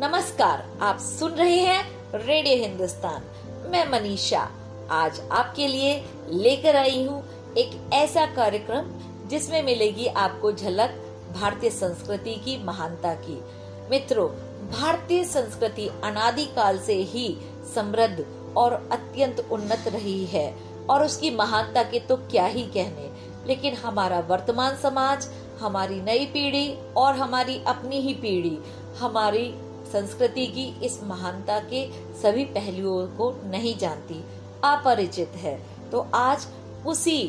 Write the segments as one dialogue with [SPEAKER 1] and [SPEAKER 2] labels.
[SPEAKER 1] नमस्कार, आप सुन रहे हैं रेडियो हिंदुस्तान। मैं मनीषा। आज आपके लिए लेकर आई हूँ एक ऐसा कार्यक्रम जिसमें मिलेगी आपको झलक भारतीय संस्कृति की महानता की। मित्रों, भारतीय संस्कृति अनादिकाल से ही समृद्ध और अत्यंत उन्नत रही है और उसकी महानता के तो क्या ही कहने। लेकिन हमारा वर्तमान समाज, हमारी नई पीढ़ी और हमारी अपनी ही पीढ़ी, हमारी संस्कृति की इस महानता के सभी पहलुओं को नहीं जानती, अपरिचित है। तो आज उसी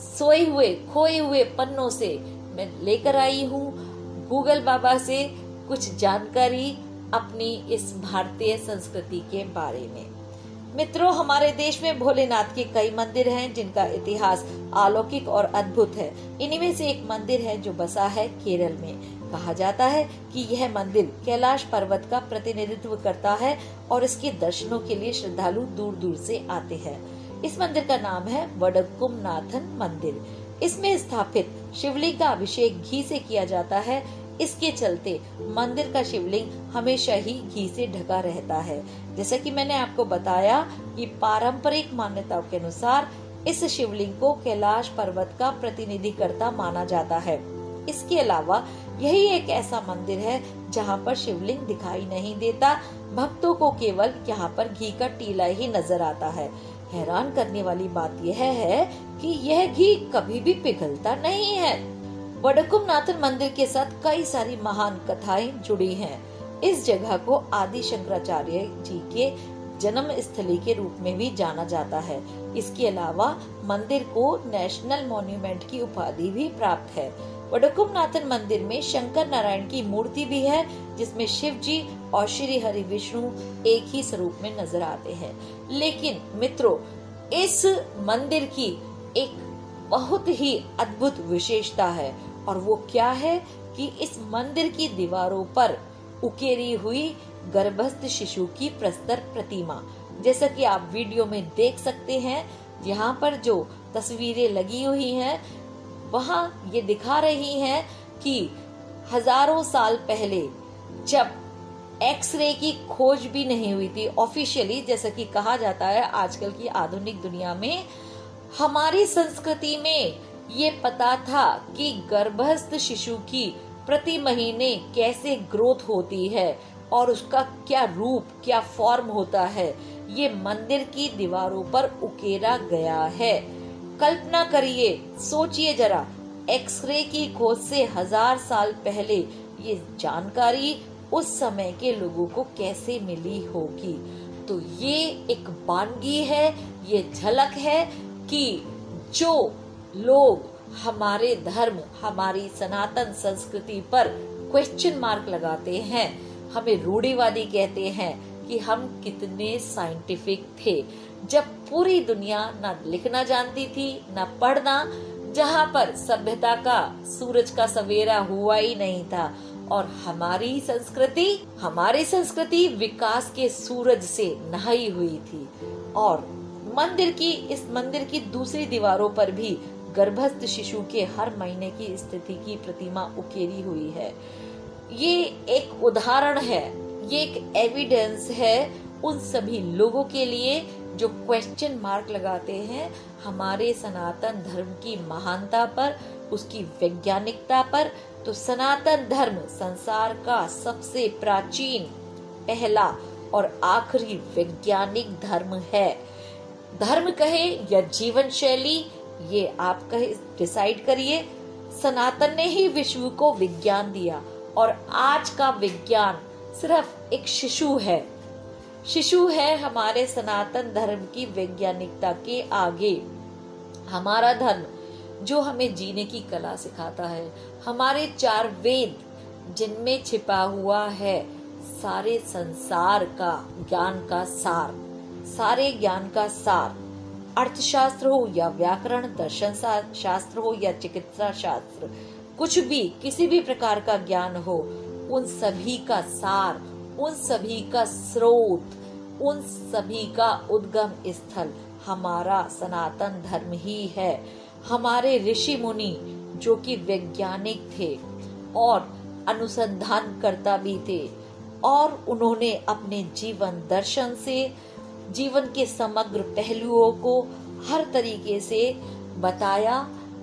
[SPEAKER 1] सोए हुए, खोए हुए पन्नों से मैं लेकर आई हूँ। गूगल बाबा से कुछ जानकारी अपनी इस भारतीय संस्कृति के बारे में। मित्रों, हमारे देश में भोलेनाथ के कई मंदिर हैं, जिनका इतिहास अलौकिक और अद्भुत है। इन्हीं में से एक मंदिर है जो बसा है केरल में। कहा जाता है कि यह मंदिर कैलाश पर्वत का प्रतिनिधित्व करता है और इसके दर्शनों के लिए श्रद्धालु दूर दूर से आते हैं। इस मंदिर का नाम है वडकुम नाथन मंदिर। इसमें स्थापित शिवलिंग का अभिषेक घी से किया जाता है। इसके चलते मंदिर का शिवलिंग हमेशा ही घी से ढका रहता है। जैसा कि मैंने आपको बताया कि पारंपरिक मान्यताओं के अनुसार इस शिवलिंग को कैलाश पर्वत का प्रतिनिधि करता माना जाता है। इसके अलावा, यही एक ऐसा मंदिर है जहाँ पर शिवलिंग दिखाई नहीं देता। भक्तों को केवल यहाँ पर घी का टीला ही नज़र आता है। हैरान करने वाली बात यह है कि यह घी कभी भी पिघलता नहीं है। वडकुम नाथन मंदिर के साथ कई सारी महान कथाएँ जुड़ी हैं। इस जगह को आदि शंकराचार्य जी के जन्म स्थली के रूप में भी जाना जाता है। इसके अलावा मंदिर को नेशनल मॉन्यूमेंट की उपाधि भी प्राप्त है। वडकुम नाथन मंदिर में शंकर नारायण की मूर्ति भी है, जिसमें शिव जी और श्री हरि विष्णु एक ही स्वरूप में नज़र आते हैं। लेकिन मित्रों, इस मंदिर की एक बहुत ही अद्भुत विशेषता है, और वो क्या है कि इस मंदिर की दीवारों पर उकेरी हुई गर्भस्थ शिशु की प्रस्तर प्रतिमा जैसा कि आप वीडियो में देख सकते हैं, यहाँ पर जो तस्वीरें लगी हुई हैं, वहाँ ये दिखा रही हैं कि हज़ारों साल पहले जब एक्सरे की खोज भी नहीं हुई थी ऑफिशियली जैसा कि कहा जाता है आजकल की आधुनिक दुनिया में, हमारी संस्कृति में ये पता था कि गर्भस्थ शिशु की प्रति महीने कैसे ग्रोथ होती है और उसका क्या रूप, क्या फॉर्म होता है। ये मंदिर की दीवारों पर उकेरा गया है। कल्पना करिए, सोचिए जरा, एक्सरे की खोज से हज़ार साल पहले ये जानकारी उस समय के लोगों को कैसे मिली होगी? तो ये एक बानगी है, ये झलक है कि जो लोग हमारे धर्म, हमारी सनातन संस्कृति पर क्वेश्चन मार्क लगाते हैं, हमें रूढ़ीवादी कहते हैं कि हम कितने साइंटिफिक थे। जब पूरी दुनिया न लिखना जानती थी, न पढ़ना, जहाँ पर सभ्यता का, सूरज का सवेरा हुआ ही नहीं था। और हमारी संस्कृति हमारी संस्कृति विकास के सूरज से नहाई हुई थी। और मंदिर की, इस मंदिर की दूसरी दीवारों पर भी गर्भस्थ शिशु के हर महीने की स्थिति की प्रतिमा उकेरी हुई है। ये एक उदाहरण है। ये एक एविडेंस है उन सभी लोगों के लिए जो क्वेश्चन मार्क लगाते हैं हमारे सनातन धर्म की महानता पर, उसकी वैज्ञानिकता पर। तो सनातन धर्म संसार का सबसे प्राचीन, पहला और आखिरी वैज्ञानिक धर्म है। धर्म कहे या जीवन शैली, ये आप कहे डिसाइड करिए। सनातन ने ही विश्व को विज्ञान दिया और आज का विज्ञान सिर्फ़ एक शिशु है। शिशु है हमारे सनातन धर्म की वैज्ञानिकता के आगे। हमारा धर्म, जो हमें जीने की कला सिखाता है, हमारे चार वेद, जिनमें छिपा हुआ है सारे संसार का ज्ञान का सार, सारे ज्ञान का सार। अर्थशास्त्र हो या व्याकरण, दर्शन शास्त्र हो या चिकित्सा शास्त्र, कुछ भी, किसी भी प्रकार का ज्ञान हो उन सभी का सार, उन सभी का स्रोत, उन सभी का उद्गम स्थल हमारा सनातन धर्म ही है। हमारे ऋषि मुनि, जो कि वैज्ञानिक थे और अनुसंधान करता भी थे, और उन्होंने अपने जीवन दर्शन से, जीवन के समग्र पहलुओं को हर तरीके से बताया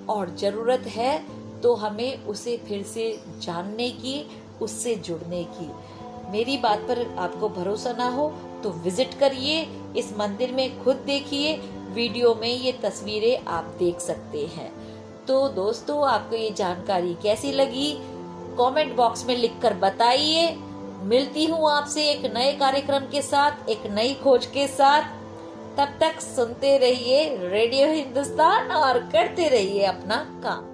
[SPEAKER 1] और ज़रूरत है तो हमें उसे फिर से जानने की उससे जुड़ने की। मेरी बात पर आपको भरोसा ना हो तो विज़िट करिए, इस मंदिर में खुद देखिए, वीडियो में ये तस्वीरें आप देख सकते हैं। तो दोस्तों, आपको ये जानकारी कैसी लगी? कमेंट बॉक्स में लिखकर बताइए। मिलती हूँ आपसे एक नए कार्यक्रम के साथ, एक नई खोज के साथ। तब तक सुनते रहिए रेडियो हिंदुस्तान और करते रहिए अपना काम।